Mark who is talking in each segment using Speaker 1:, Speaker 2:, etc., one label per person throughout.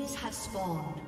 Speaker 1: Have spawned.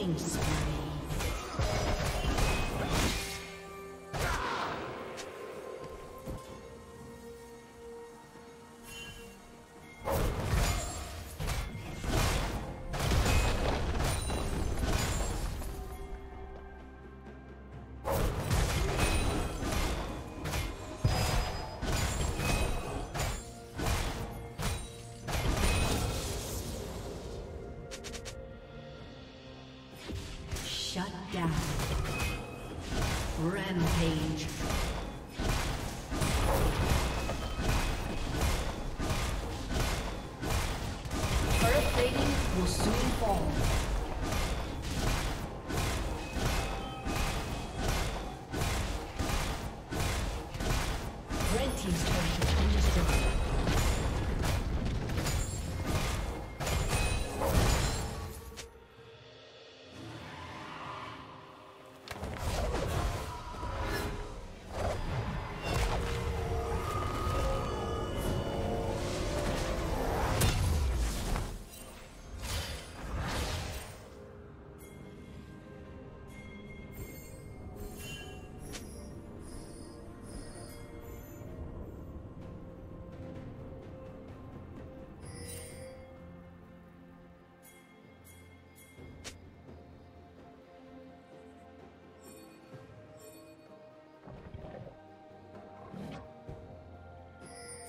Speaker 1: Rampage.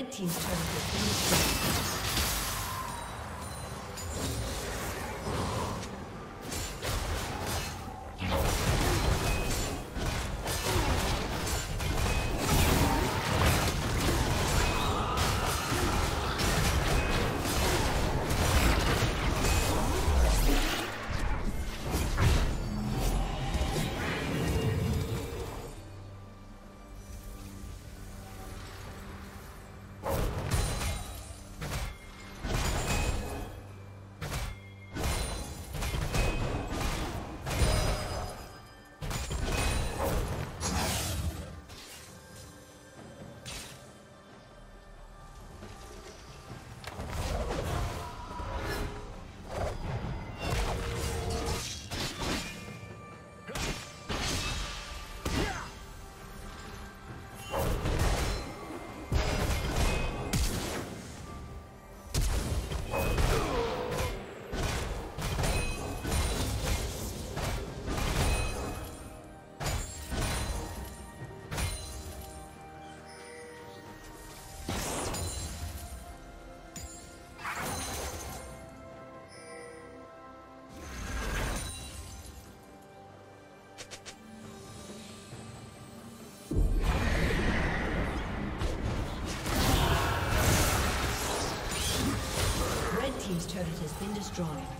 Speaker 1: Red Team's been destroyed.